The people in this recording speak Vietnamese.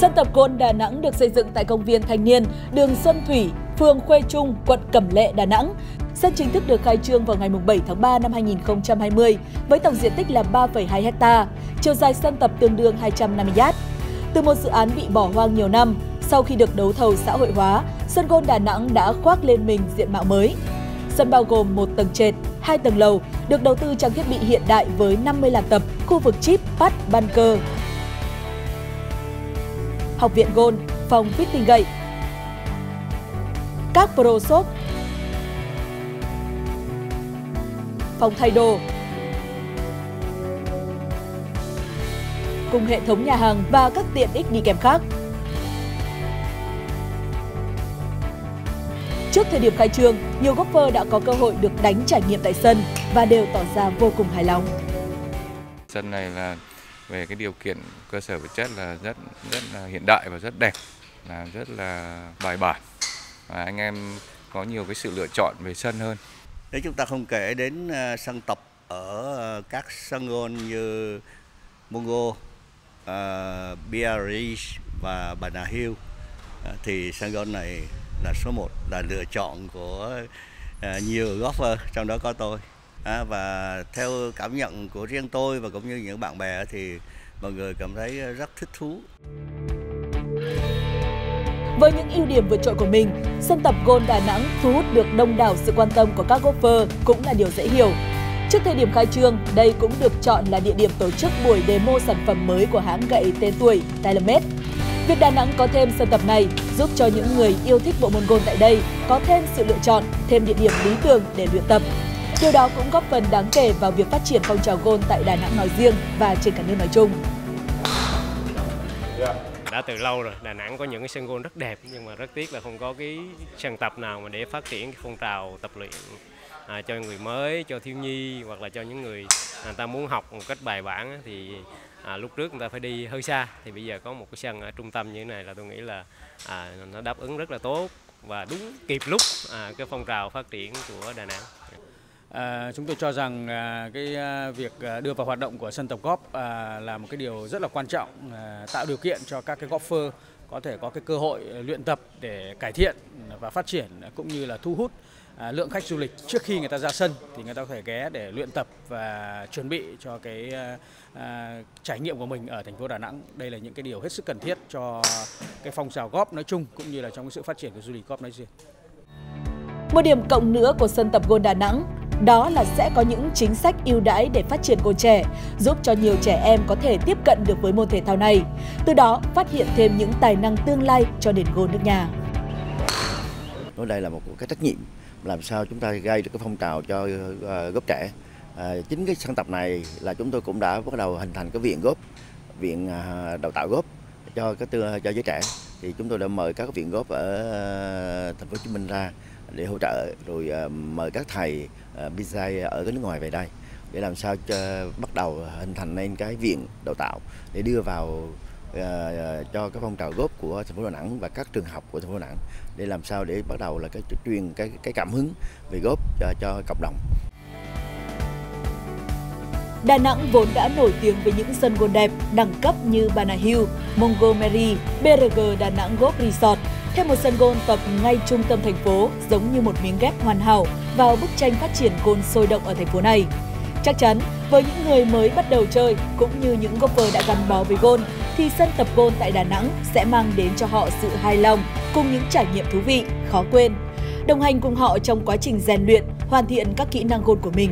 Sân tập gôn Đà Nẵng được xây dựng tại công viên Thanh niên, đường Xuân Thủy, phường Khuê Trung, quận Cẩm Lệ, Đà Nẵng. Sân chính thức được khai trương vào ngày 7 tháng 3 năm 2020 với tổng diện tích là 3,2 ha, chiều dài sân tập tương đương 250 m. Từ một dự án bị bỏ hoang nhiều năm, sau khi được đấu thầu xã hội hóa, sân gôn Đà Nẵng đã khoác lên mình diện mạo mới. Sân bao gồm một tầng trệt, hai tầng lầu, được đầu tư trang thiết bị hiện đại với 50 làn tập, khu vực chip, pad, ban cơ. Học viện Gôn, phòng fitting gậy, các pro shop, phòng thay đồ, cùng hệ thống nhà hàng và các tiện ích đi kèm khác. Trước thời điểm khai trương, nhiều golfer đã có cơ hội được đánh trải nghiệm tại sân và đều tỏ ra vô cùng hài lòng. Sân này là về cái điều kiện cơ sở vật chất là rất rất là hiện đại và rất đẹp, là rất là bài bản và anh em có nhiều cái sự lựa chọn về sân hơn. Nếu chúng ta không kể đến ờ, sân tập ở ờ, các sân golf như Mungo, uh, Biarritz và bà nà Hill thì sân golf này là số 1 là lựa chọn của nhiều golfer trong đó có tôi à, và theo cảm nhận của riêng tôi và cũng như những bạn bè thì mọi người cảm thấy rất thích thú. Với những ưu điểm vượt trội của mình, sân tập Gôn Đà Nẵng thu hút được đông đảo sự quan tâm của các golfer cũng là điều dễ hiểu. Trước thời điểm khai trương, đây cũng được chọn là địa điểm tổ chức buổi demo sản phẩm mới của hãng gậy tên tuổi TaylorMade. Việc Đà Nẵng có thêm sân tập này giúp cho những người yêu thích bộ môn gôn tại đây có thêm sự lựa chọn, thêm địa điểm lý tưởng để luyện tập. Điều đó cũng góp phần đáng kể vào việc phát triển phong trào gôn tại Đà Nẵng nói riêng và trên cả nước nói chung. Đã từ lâu rồi, Đà Nẵng có những cái sân gôn rất đẹp nhưng mà rất tiếc là không có cái sân tập nào mà để phát triển cái phong trào tập luyện à, cho người mới, cho thiếu nhi hoặc là cho những người người ta muốn học một cách bài bản thì à, lúc trước người ta phải đi hơi xa thì bây giờ có một cái sân ở trung tâm như thế này là tôi nghĩ là à, nó đáp ứng rất là tốt và đúng kịp lúc à, cái phong trào phát triển của Đà Nẵng. À, chúng tôi cho rằng à, cái à, việc à, đưa vào hoạt động của sân tập góp à, là một cái điều rất là quan trọng, à, tạo điều kiện cho các cái golfer có thể có cái cơ hội luyện tập để cải thiện và phát triển cũng như là thu hút à, lượng khách du lịch trước khi người ta ra sân thì người ta có thể ghé để luyện tập và chuẩn bị cho cái à, trải nghiệm của mình ở thành phố Đà Nẵng. Đây là những cái điều hết sức cần thiết cho cái phong trào góp nói chung cũng như là trong cái sự phát triển của du lịch góp nói riêng. Một điểm cộng nữa của sân tập gôn Đà Nẵng đó là sẽ có những chính sách ưu đãi để phát triển cô trẻ, giúp cho nhiều trẻ em có thể tiếp cận được với môn thể thao này. Từ đó phát hiện thêm những tài năng tương lai cho nền gôn nước nhà. Nói đây là một cái trách nhiệm làm sao chúng ta gây được cái phong trào cho ờ, gốc góp trẻ. À, chính cái sân tập này là chúng tôi cũng đã bắt đầu hình thành cái viện góp, viện ờ, đào tạo góp cho cái cho giới trẻ. Thì chúng tôi đã mời các viện góp ở thành phố Hồ Chí Minh ra để hỗ trợ rồi ờ, mời các thầy uh, ở cái nước ngoài về đây để làm sao cho bắt đầu hình thành nên cái viện đào tạo để đưa vào ờ, cho cái phong trào góp của thành phố Đà Nẵng và các trường học của thành phố Đà Nẵng để làm sao để bắt đầu là cái truyền cái cái cảm hứng về góp cho cho cộng đồng. Đà Nẵng vốn đã nổi tiếng với những sân golf đẹp, đẳng cấp như Bana Hill, Montgomery, BRG Đà Nẵng Golf Resort thêm một sân gôn tập ngay trung tâm thành phố giống như một miếng ghép hoàn hảo vào bức tranh phát triển gôn sôi động ở thành phố này. Chắc chắn, với những người mới bắt đầu chơi cũng như những golfer đã gắn bó với gôn, thì sân tập gôn tại Đà Nẵng sẽ mang đến cho họ sự hài lòng cùng những trải nghiệm thú vị, khó quên. Đồng hành cùng họ trong quá trình rèn luyện, hoàn thiện các kỹ năng gôn của mình